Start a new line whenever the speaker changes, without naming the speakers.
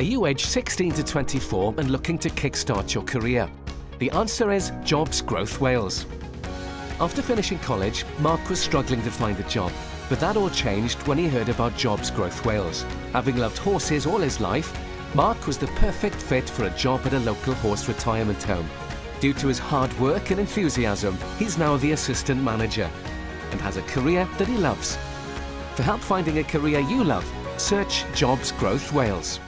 Are you aged 16 to 24 and looking to kickstart your career? The answer is Jobs Growth Wales. After finishing college, Marc was struggling to find a job, but that all changed when he heard about Jobs Growth Wales. Having loved horses all his life, Marc was the perfect fit for a job at a local horse retirement home. Due to his hard work and enthusiasm, he's now the assistant manager and has a career that he loves. For help finding a career you love, search Jobs Growth Wales.